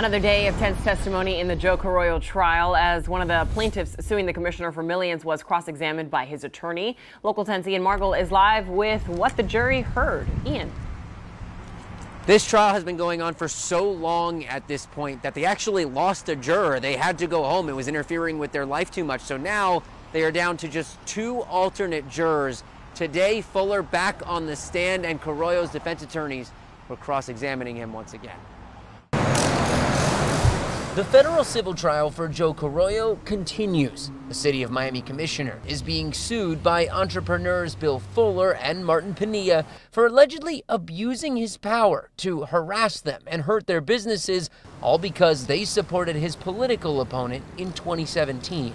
Another day of tense testimony in the Joe Carollo trial as one of the plaintiffs suing the commissioner for millions was cross-examined by his attorney. Local 10's Ian Margol is live with what the jury heard. Ian. This trial has been going on for so long at this point that they actually lost a juror. They had to go home. It was interfering with their life too much. So now they are down to just two alternate jurors. Today, Fuller back on the stand and Carollo's defense attorneys were cross-examining him once again. The federal civil trial for Joe Carollo continues. The city of Miami commissioner is being sued by entrepreneurs Bill Fuller and Martin Pena for allegedly abusing his power to harass them and hurt their businesses, all because they supported his political opponent in 2017.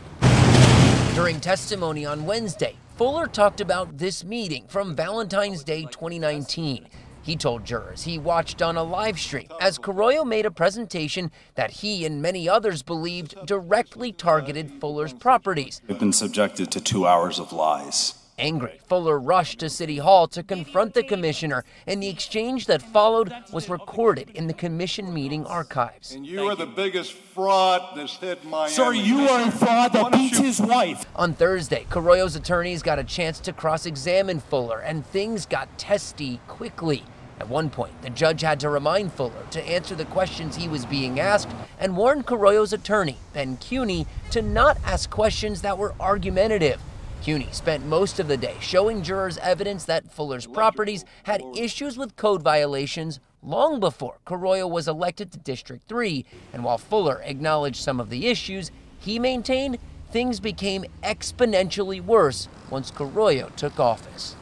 During testimony on Wednesday, Fuller talked about this meeting from Valentine's Day 2019 he told jurors he watched on a live stream as Carollo made a presentation that he and many others believed directly targeted Fuller's properties. I've been subjected to two hours of lies. Angry, Fuller rushed to City Hall to confront the commissioner, and the exchange that followed was recorded in the commission meeting archives. And you Thank are you. the biggest fraud that's hit Miami. Sir, you are a fraud that beats his wife. On Thursday, Carollo's attorneys got a chance to cross-examine Fuller, and things got testy quickly. At one point, the judge had to remind Fuller to answer the questions he was being asked and warned Carollo's attorney, Ben Kuehne, to not ask questions that were argumentative. Kuehne spent most of the day showing jurors evidence that Fuller's properties had issues with code violations long before Carollo was elected to District 3. And while Fuller acknowledged some of the issues, he maintained things became exponentially worse once Carollo took office.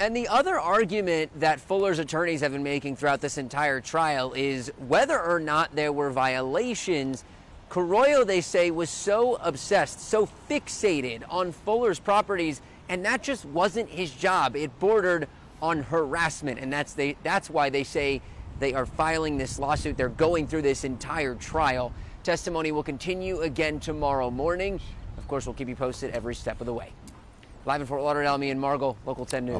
And the other argument that Fuller's attorneys have been making throughout this entire trial is whether or not there were violations. Carollo, they say, was so obsessed, so fixated on Fuller's properties, and that just wasn't his job. It bordered on harassment, and that's they that's why they say they are filing this lawsuit. They're going through this entire trial. Testimony will continue again tomorrow morning. Of course, we'll keep you posted every step of the way. Live in Fort Lauderdale, Ian Margol, Local 10 News.